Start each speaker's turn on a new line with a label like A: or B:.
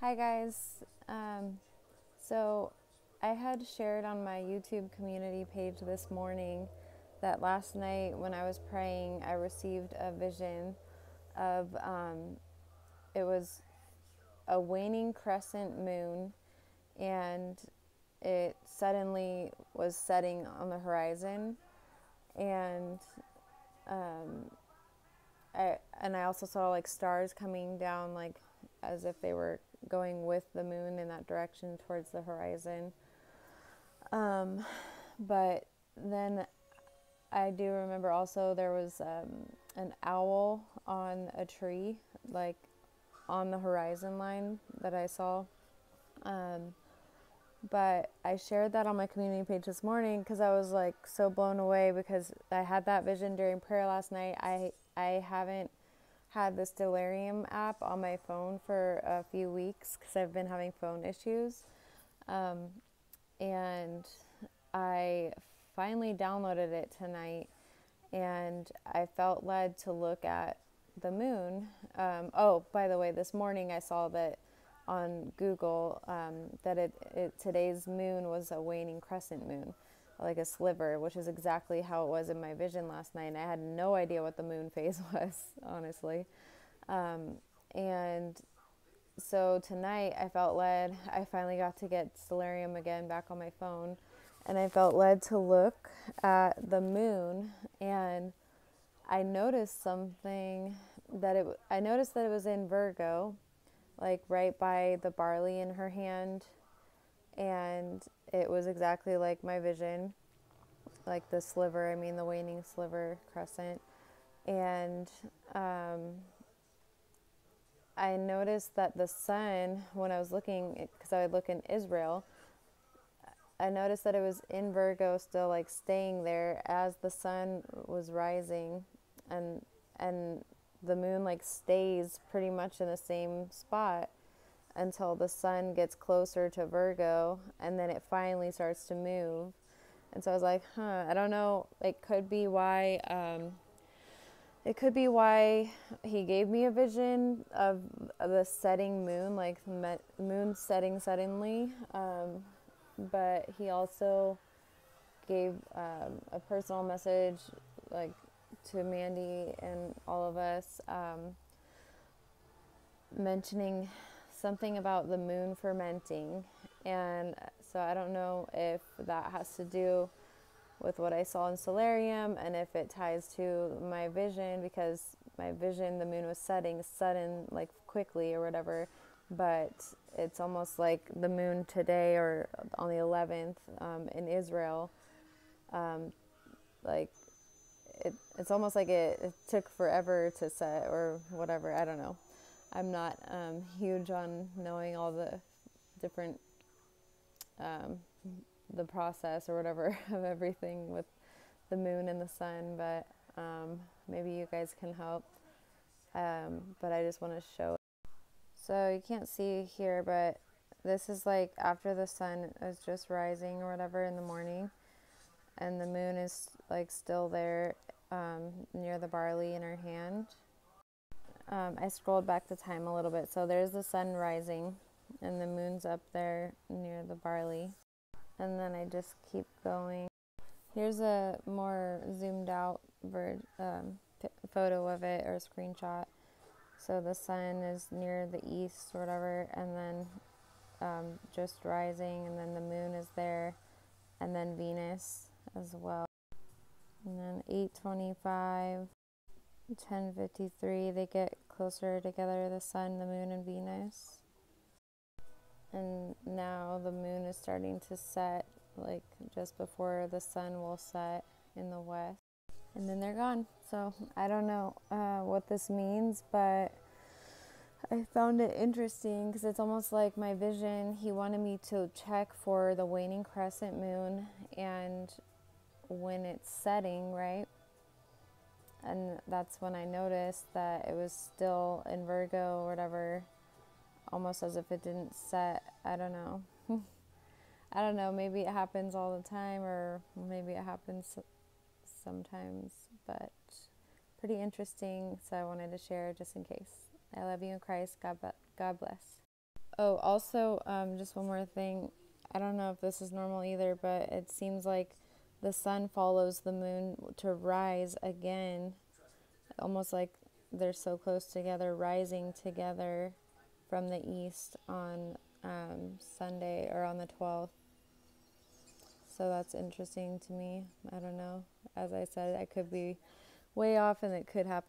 A: Hi, guys. Um, so, I had shared on my YouTube community page this morning that last night when I was praying, I received a vision of um, it was a waning crescent moon, and it suddenly was setting on the horizon, and um, I and I also saw like stars coming down, like as if they were going with the moon in that direction towards the horizon. Um, but then I do remember also there was um, an owl on a tree, like on the horizon line that I saw. Um, but I shared that on my community page this morning because I was like so blown away because I had that vision during prayer last night. I I haven't had the Stellarium app on my phone for a few weeks because I've been having phone issues. Um, and I finally downloaded it tonight and I felt led to look at the moon. Um, oh, by the way, this morning I saw that on Google um, that it, it today's moon was a waning crescent moon like a sliver, which is exactly how it was in my vision last night. And I had no idea what the moon phase was, honestly. Um, and so tonight I felt led, I finally got to get Stellarium again back on my phone. And I felt led to look at the moon and I noticed something that it, I noticed that it was in Virgo, like right by the barley in her hand. And it was exactly like my vision, like the sliver, I mean, the waning sliver crescent. And um, I noticed that the sun, when I was looking, because I would look in Israel, I noticed that it was in Virgo still, like staying there as the sun was rising, and and the moon like stays pretty much in the same spot until the sun gets closer to Virgo and then it finally starts to move. And so I was like, huh, I don't know. It could be why, um, it could be why he gave me a vision of, the setting moon, like moon setting suddenly. Um, but he also gave um, a personal message, like to Mandy and all of us, um, mentioning something about the moon fermenting. And so I don't know if that has to do with what I saw in Stellarium and if it ties to my vision because my vision, the moon was setting sudden, like quickly or whatever. But it's almost like the moon today or on the 11th um, in Israel. Um, like it, it's almost like it, it took forever to set or whatever. I don't know. I'm not um, huge on knowing all the different um, the process or whatever of everything with the moon and the sun, but um, maybe you guys can help. Um, but I just want to show. So you can't see here, but this is like after the sun is just rising or whatever in the morning, and the moon is like still there um, near the barley in her hand um, I scrolled back the time a little bit. So there's the sun rising, and the moon's up there near the barley. And then I just keep going. Here's a more zoomed out ver- um, photo of it or screenshot. So the sun is near the east or whatever, and then um, just rising, and then the moon is there, and then Venus as well. And then 825. 10:53 they get closer together the sun the moon and venus. And now the moon is starting to set like just before the sun will set in the west. And then they're gone. So i don't know uh, what this means but i found it interesting because it's almost like my vision he wanted me to check for the waning crescent moon and when it's setting right and that's when I noticed that it was still in Virgo or whatever, almost as if it didn't set. I don't know. I don't know. Maybe it happens all the time, or maybe it happens sometimes, but pretty interesting. So I wanted to share just in case. I love you in Christ. God, God bless. Oh, also, um, just one more thing. I don't know if this is normal either, but it seems like the sun follows the moon to rise again, almost like they're so close together, rising together from the east on um, Sunday or on the 12th. So that's interesting to me. I don't know. As I said, I could be way off and it could happen